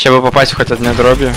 Сейчас бы попасть хоть одной дроби.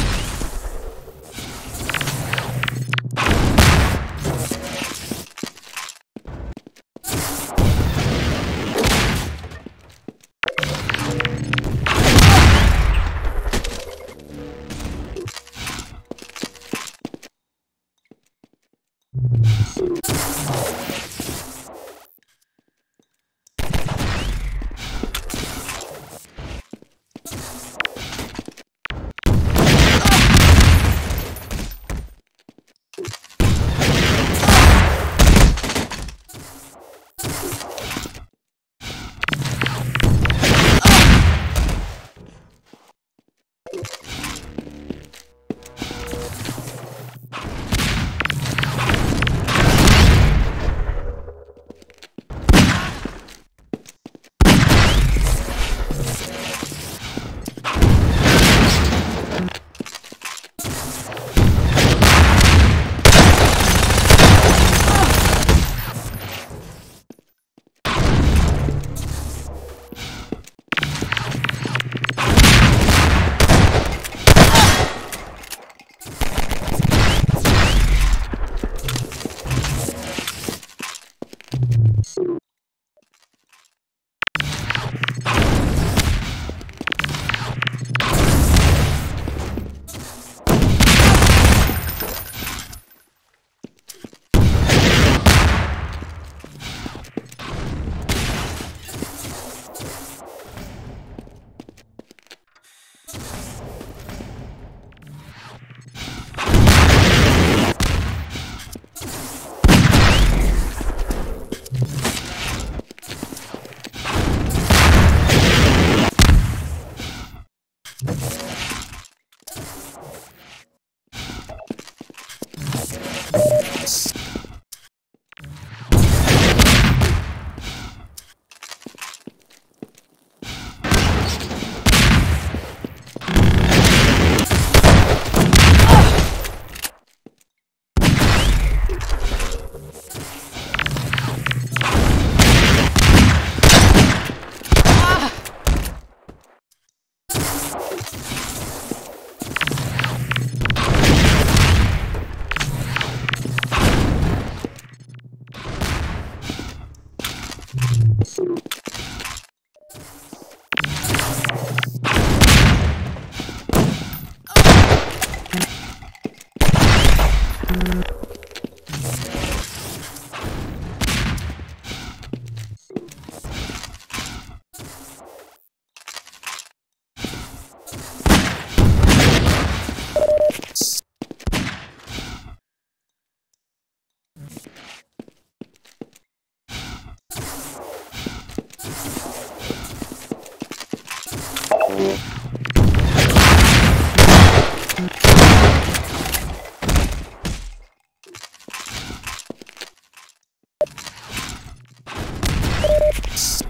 Yes.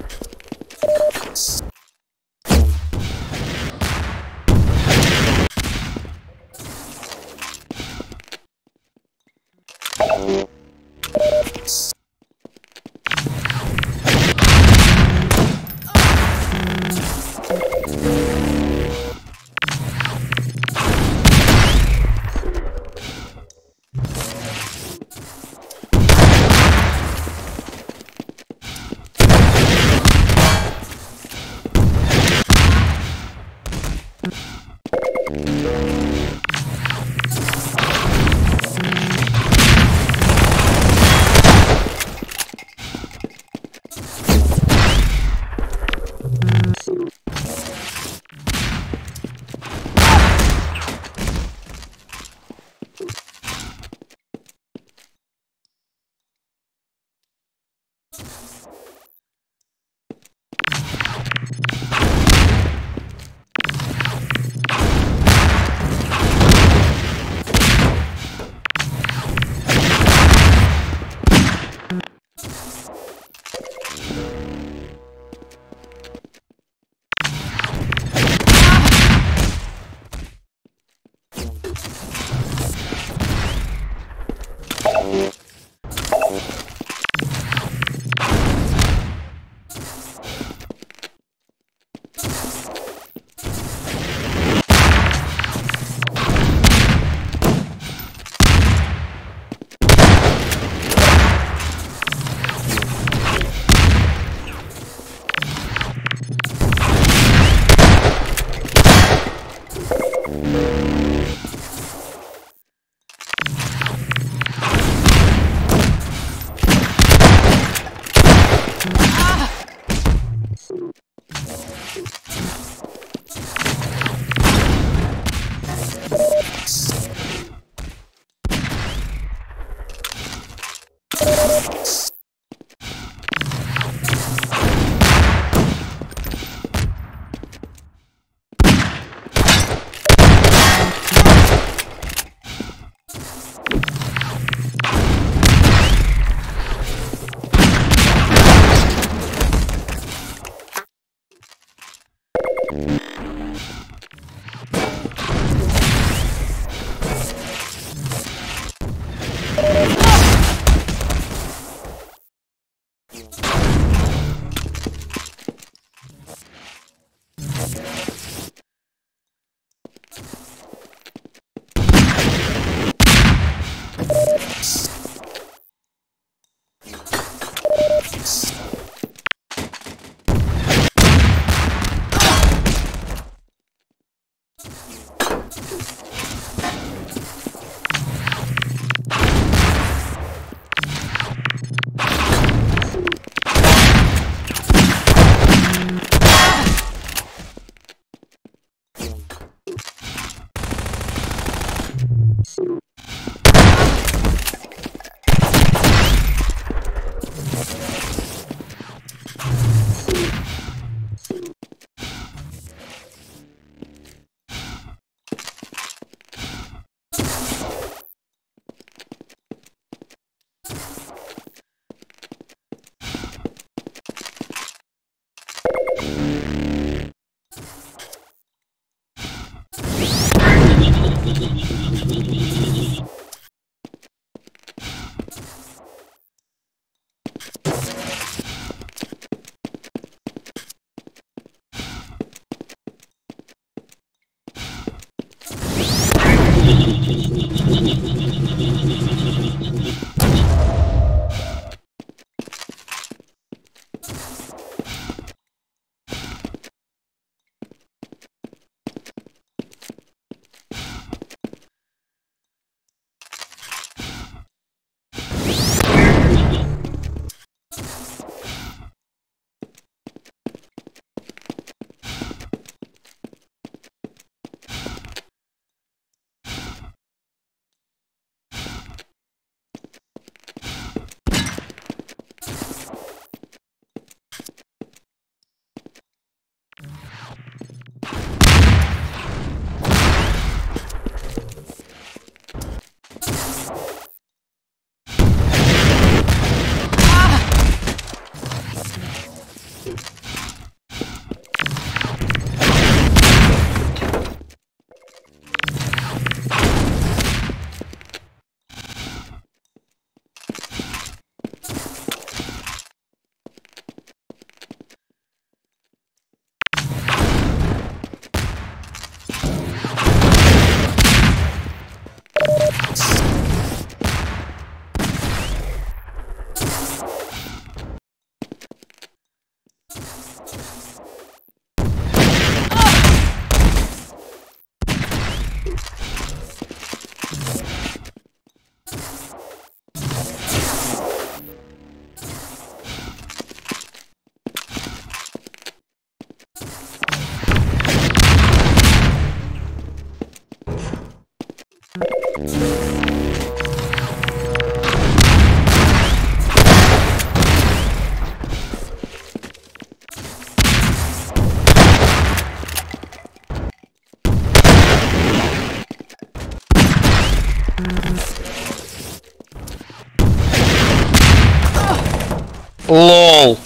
LOL.